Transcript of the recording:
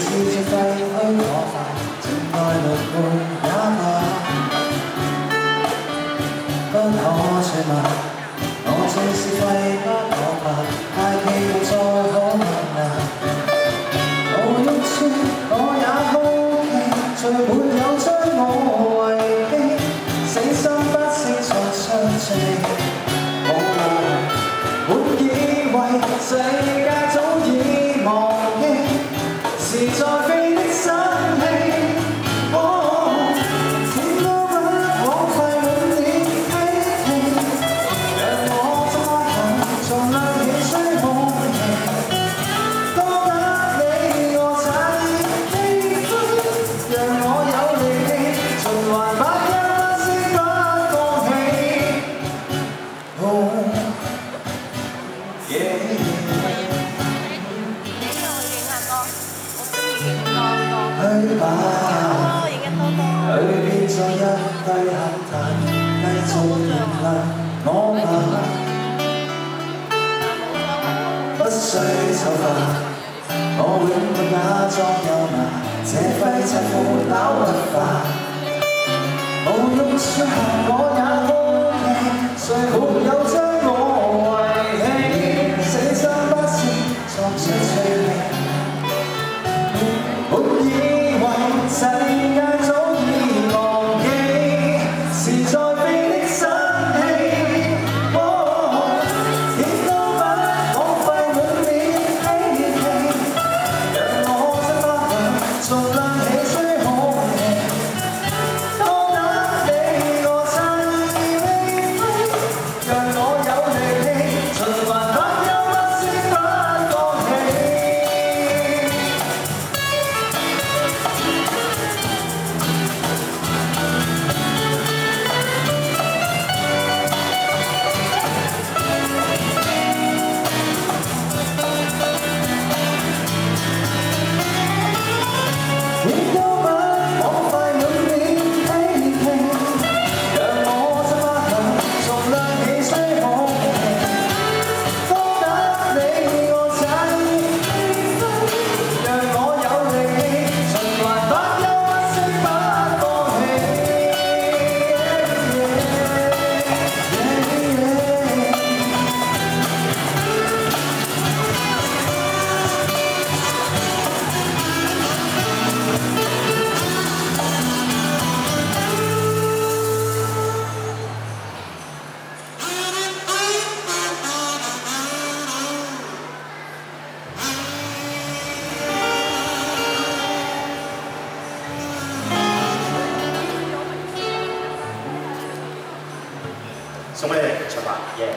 知这废墟可怕，情爱轮回也罢，不可说嘛。我这是废不我怕，太期望再可能啊。无欲处，我也好奇，最没有将我遗弃，死心不息再相聚，无奈，满以为这。咗一堆黑炭，继续原谅我吧。 不需醜化，我永不假裝優雅，這廢柴苦恼不化。无用説行我也送俾你哋，出發，耶！